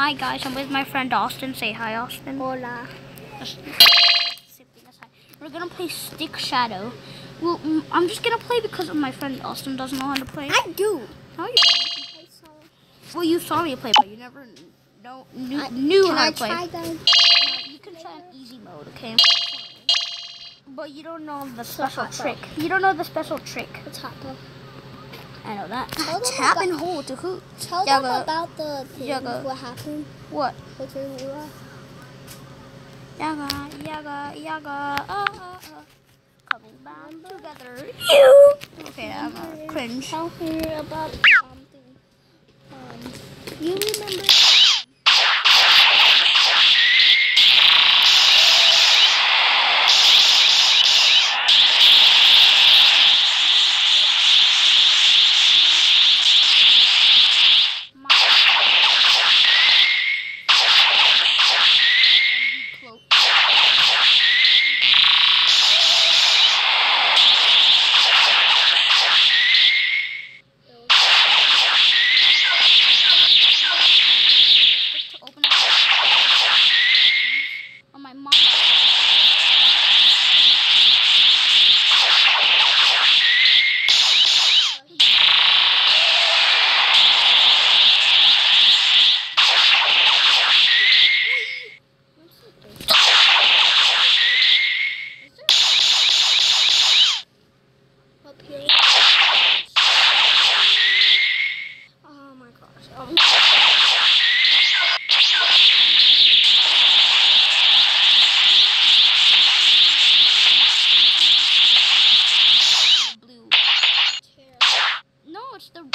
Hi guys, I'm with my friend Austin. Say hi, Austin. Hola. We're gonna play Stick Shadow. Well, mm, I'm just gonna play because my friend Austin doesn't know how to play. I do. No, you don't. Well, you saw me play, but you never know, knew, knew Can how I to play. try guys? You can try easy mode, okay? But you don't know the special trick. You don't know the special trick. It's hot though. I know that. Tell them Tap about- and hold to who? Tell Yeah, them about the thing. Yeah, what happened What? with your Lula. Yaga, yaga, yaga, uh, uh, uh. Coming back together. You. Okay, I'm a cringe. Tell her about um thing. Um, you remember?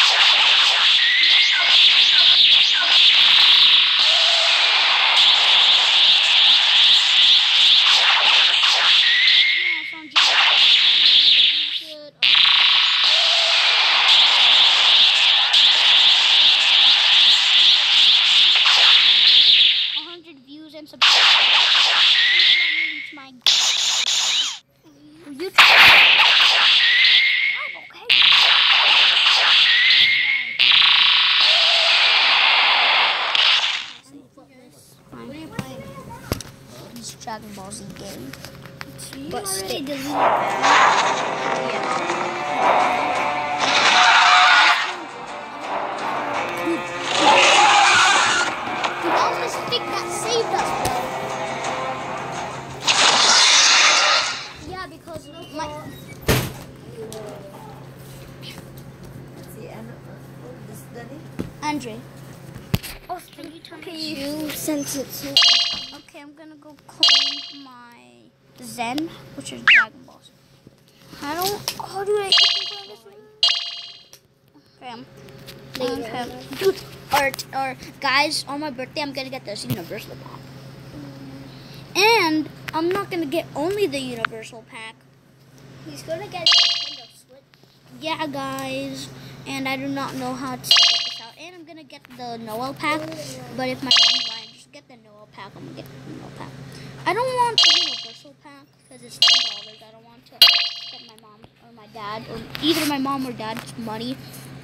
Thank you. Dragon Ball Z game. But stay That was the stick that saved us. Yeah, because my Andre. Oh, can you you sent it to gonna go clone my Zen, which is Dragon Balls. I don't. Oh, dude, I can clone this one. Okay, Okay. Dude, or, or guys, on my birthday, I'm gonna get this Universal Pack. And I'm not gonna get only the Universal Pack. He's gonna get Nintendo Switch. Yeah, guys, and I do not know how to get this out. And I'm gonna get the Noel pack, but if my just get the Noel pack. I'm gonna get the Noel pack. I don't want the Universal pack because it's ten dollars. I don't want to spend my mom or my dad or either my mom or dad's money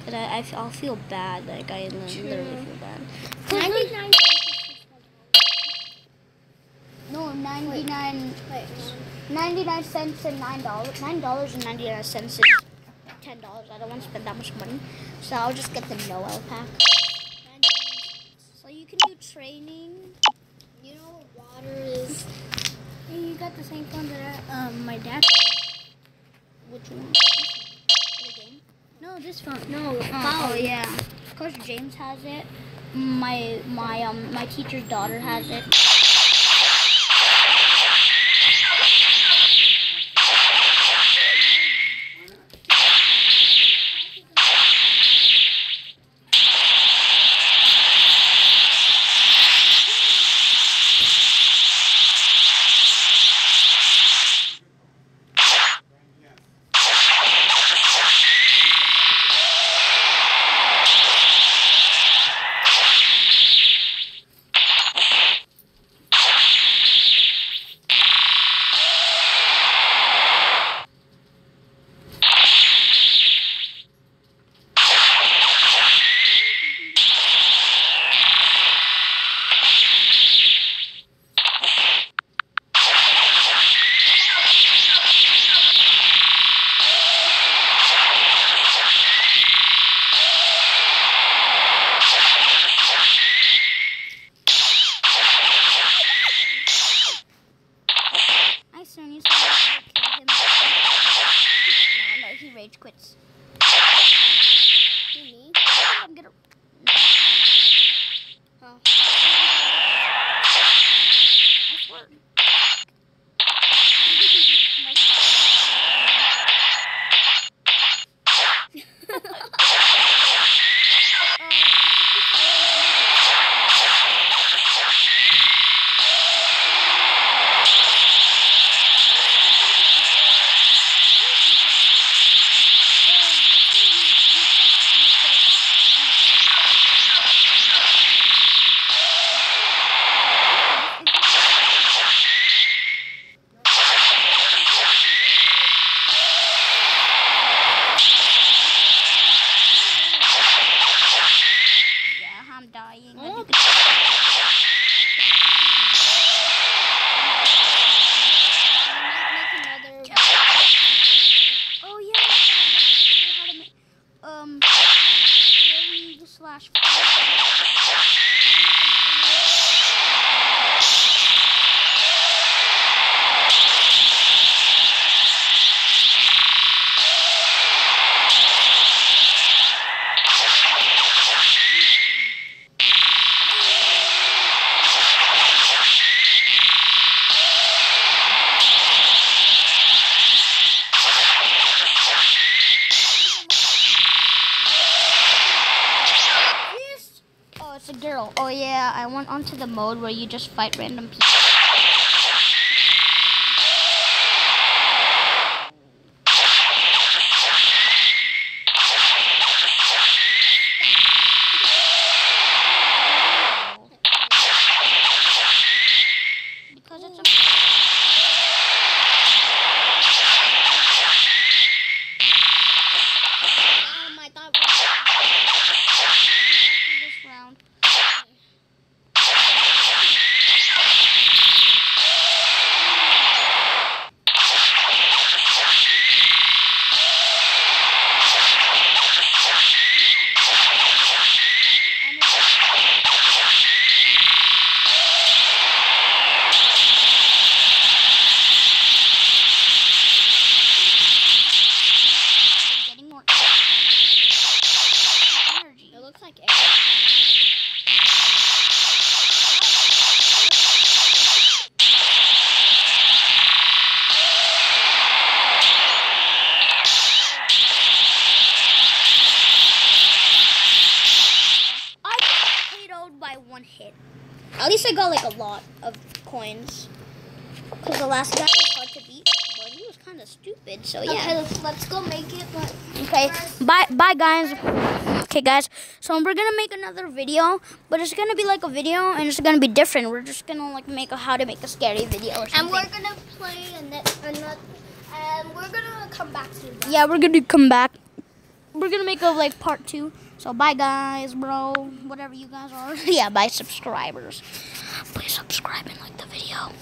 because I, I will feel bad. Like I li- literally feel bad. 'Cause look- 99 No, 99, Wait, 99 cents and nine dollars. Nine dollars and ninety nine cents is ten dollars. I don't want to spend that much money, so I'll just get the Noel pack. You can do training. you know what water is? Hey, you got the same phone that I, um my dad. Which one? No, this phone. No, oh, oh yeah. course, James has it. My my um my teacher's daughter has it. secrets. Oh, girl. Oh yeah, I went onto the mode where you just fight random people. Because it's a Um, I thought. this round. Getting more energy. It looks like. I got KO'd by one hit. At least I got like a lot of coins. Because the last guy was hard to beat, but he was kind of stupid. So Okay, yeah. let's, let's go make it. But Okay. Bye, bye, guys. Okay, guys. So we're gonna make another video, but it's gonna be like a video, and it's gonna be different. We're just gonna like make a how to make a scary video or and we're gonna play a net, another, and we're gonna come back to that. yeah, we're gonna come back. We're gonna make a like part two. So bye, guys, bro. Whatever you guys are. yeah, bye, subscribers. Please subscribe and like the video.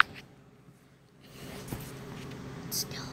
Still.